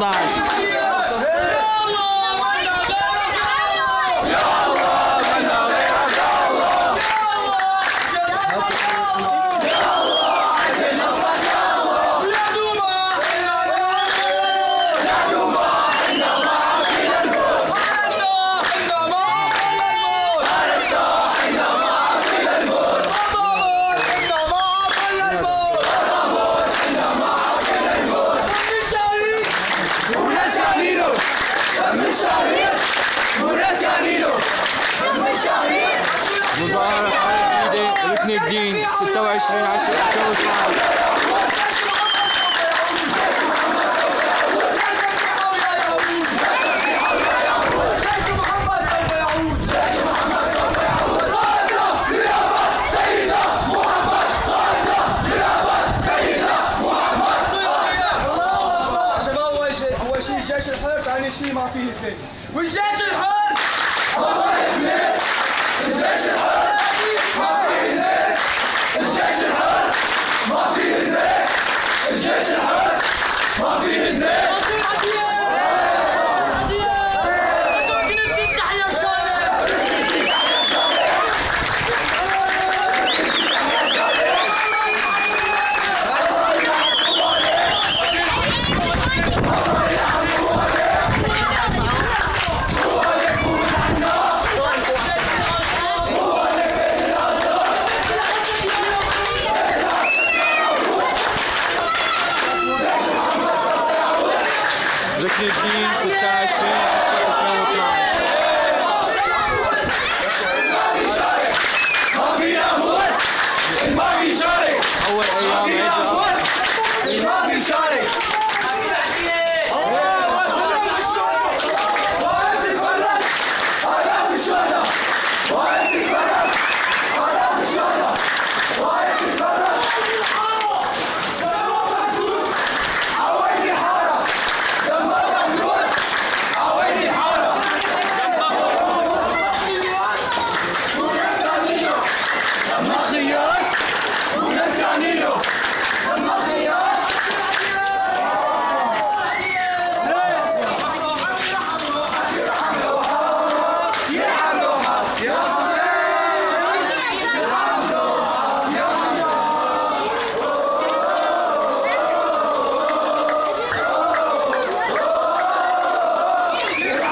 applause. حالة جديدة ركن الدين 26 10 2012 شباب اول شيء اول شيء الجيش الحر ثاني شيء ما فيه اثنين والجيش الحر 26 10 Avine! de 15 caixinhas. المخياس والناس يعني له المخياس Yeah.